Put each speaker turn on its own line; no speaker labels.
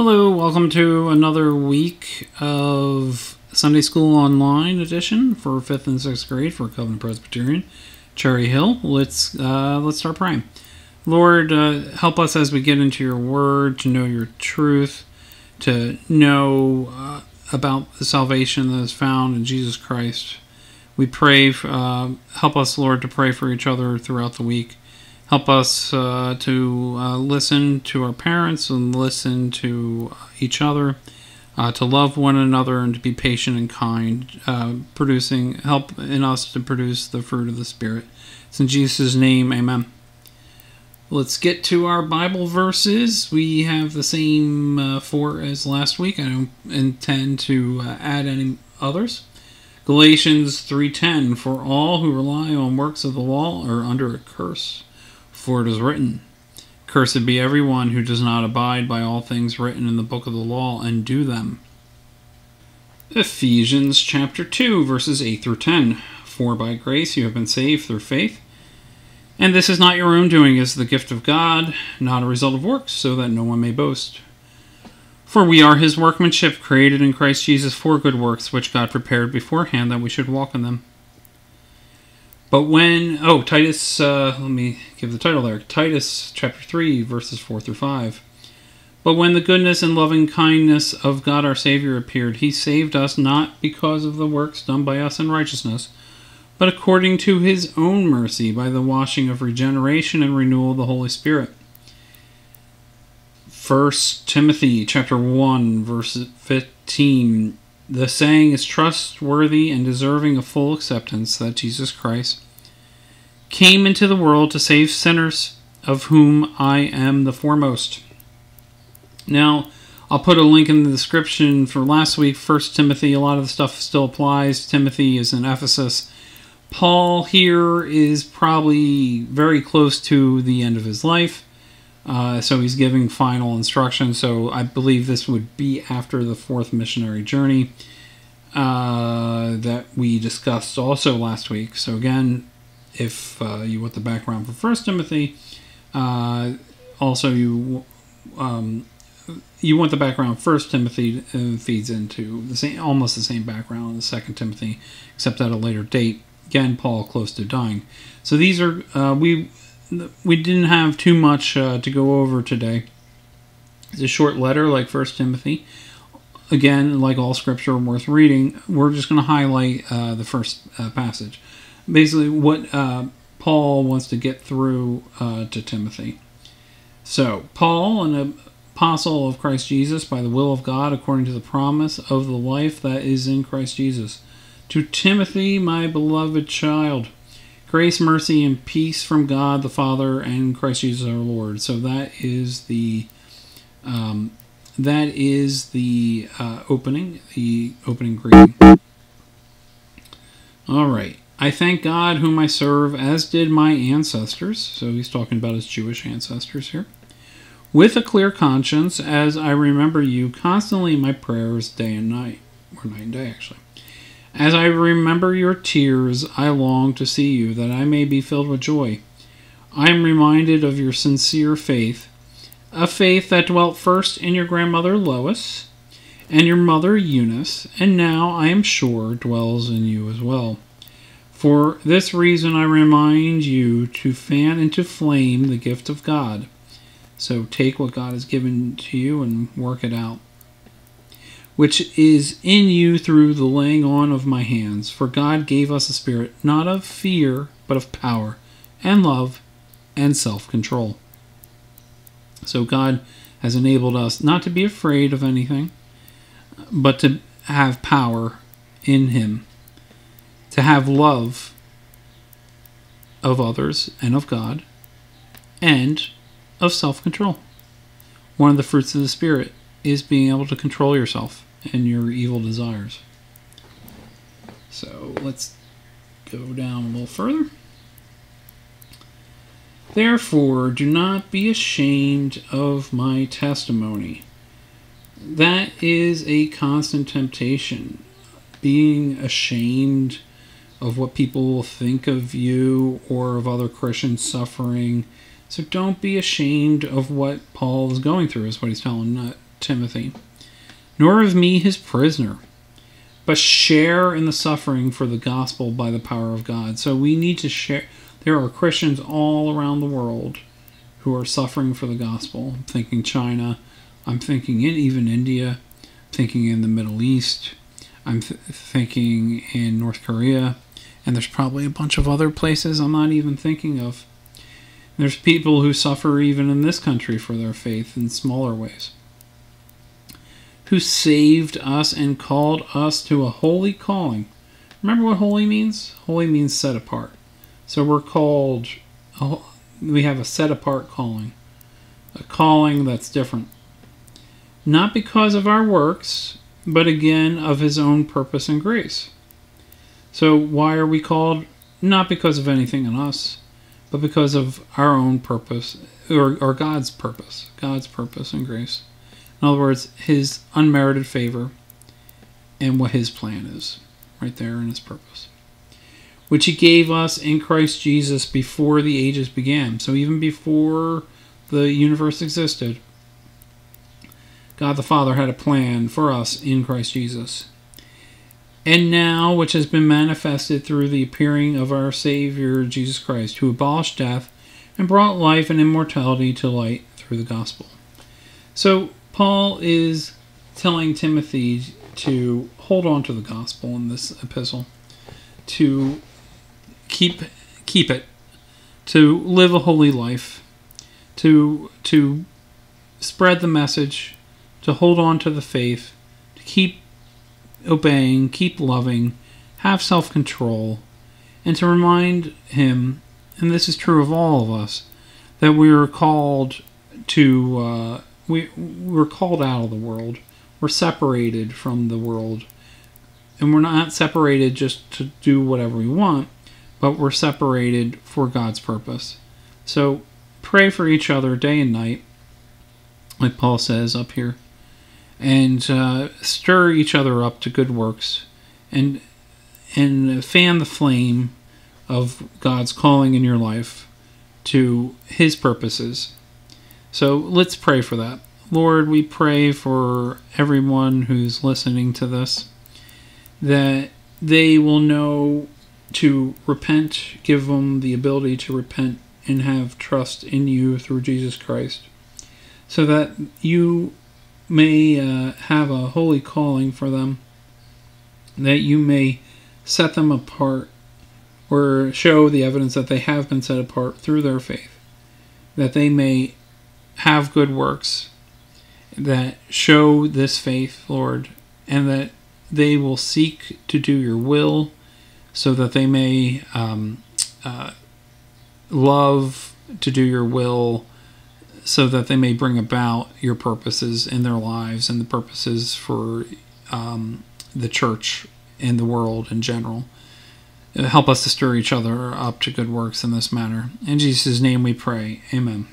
Hello, welcome to another week of Sunday School Online edition for fifth and sixth grade for Covenant Presbyterian, Cherry Hill. Let's uh, let's start praying. Lord, uh, help us as we get into Your Word to know Your truth, to know uh, about the salvation that is found in Jesus Christ. We pray, uh, help us, Lord, to pray for each other throughout the week. Help us uh, to uh, listen to our parents and listen to each other, uh, to love one another and to be patient and kind, uh, producing help in us to produce the fruit of the Spirit. It's in Jesus' name, Amen. Let's get to our Bible verses. We have the same uh, four as last week. I don't intend to uh, add any others. Galatians 3:10 For all who rely on works of the law are under a curse. For it is written, Cursed be everyone who does not abide by all things written in the book of the law and do them. Ephesians chapter 2, verses 8 through 10. For by grace you have been saved through faith. And this is not your own doing, it is the gift of God, not a result of works, so that no one may boast. For we are his workmanship, created in Christ Jesus for good works, which God prepared beforehand that we should walk in them. But when, oh, Titus, uh, let me give the title there Titus chapter 3, verses 4 through 5. But when the goodness and loving kindness of God our Savior appeared, he saved us not because of the works done by us in righteousness, but according to his own mercy by the washing of regeneration and renewal of the Holy Spirit. 1 Timothy chapter 1, verse 15. The saying is trustworthy and deserving of full acceptance that Jesus Christ came into the world to save sinners, of whom I am the foremost. Now, I'll put a link in the description for last week, First Timothy. A lot of the stuff still applies. Timothy is in Ephesus. Paul here is probably very close to the end of his life. Uh, so he's giving final instructions. So I believe this would be after the fourth missionary journey uh, that we discussed also last week. So again, if uh, you want the background for First Timothy, uh, also you um, you want the background. First Timothy uh, feeds into the same, almost the same background as Second Timothy, except at a later date. Again, Paul close to dying. So these are uh, we we didn't have too much uh, to go over today. It's a short letter like First Timothy. Again, like all scripture worth reading, we're just going to highlight uh, the first uh, passage. Basically, what uh, Paul wants to get through uh, to Timothy. So, Paul, an apostle of Christ Jesus, by the will of God, according to the promise of the life that is in Christ Jesus. To Timothy, my beloved child grace, mercy, and peace from God the Father and Christ Jesus our Lord. So that is the um, that is the uh, opening, the opening greeting. All right. I thank God whom I serve, as did my ancestors. So he's talking about his Jewish ancestors here. With a clear conscience, as I remember you constantly in my prayers day and night, or night and day actually. As I remember your tears, I long to see you, that I may be filled with joy. I am reminded of your sincere faith, a faith that dwelt first in your grandmother Lois and your mother Eunice, and now, I am sure, dwells in you as well. For this reason, I remind you to fan into flame the gift of God. So take what God has given to you and work it out which is in you through the laying on of my hands. For God gave us a spirit not of fear, but of power and love and self control. So God has enabled us not to be afraid of anything, but to have power in Him, to have love of others and of God, and of self control. One of the fruits of the Spirit is being able to control yourself and your evil desires. So let's go down a little further. Therefore, do not be ashamed of my testimony. That is a constant temptation. Being ashamed of what people will think of you or of other Christians suffering. So don't be ashamed of what Paul is going through, is what he's telling uh, Timothy, nor of me his prisoner, but share in the suffering for the gospel by the power of God. So we need to share. There are Christians all around the world who are suffering for the gospel. I'm thinking China, I'm thinking in even India, I'm thinking in the Middle East, I'm th- thinking in North Korea, and there's probably a bunch of other places I'm not even thinking of. There's people who suffer even in this country for their faith in smaller ways. Who saved us and called us to a holy calling. Remember what holy means? Holy means set apart. So we're called, we have a set apart calling, a calling that's different. Not because of our works, but again of His own purpose and grace. So why are we called? Not because of anything in us, but because of our own purpose, or, or God's purpose, God's purpose and grace. In other words, His unmerited favor and what His plan is, right there in His purpose, which He gave us in Christ Jesus before the ages began. So even before the universe existed, God the Father had a plan for us in Christ Jesus and now which has been manifested through the appearing of our Savior Jesus Christ, who abolished death and brought life and immortality to light through the gospel. So, Paul is telling Timothy to hold on to the gospel in this epistle, to keep keep it, to live a holy life, to to spread the message, to hold on to the faith, to keep obeying, keep loving, have self control, and to remind him, and this is true of all of us, that we are called to, uh, we, we're called out of the world. We're separated from the world. And we're not separated just to do whatever we want, but we're separated for God's purpose. So pray for each other day and night, like Paul says up here and uh, stir each other up to good works and and fan the flame of God's calling in your life to his purposes. So let's pray for that. Lord, we pray for everyone who's listening to this that they will know to repent, give them the ability to repent and have trust in you through Jesus Christ, so that you may uh, have a holy calling for them, that you may set them apart or show the evidence that they have been set apart through their faith, that they may have good works that show this faith, Lord, and that they will seek to do your will so that they may um, uh, love to do your will so that they may bring about your purposes in their lives and the purposes for um, the church and the world in general. Help us to stir each other up to good works in this manner. In Jesus' name we pray. Amen.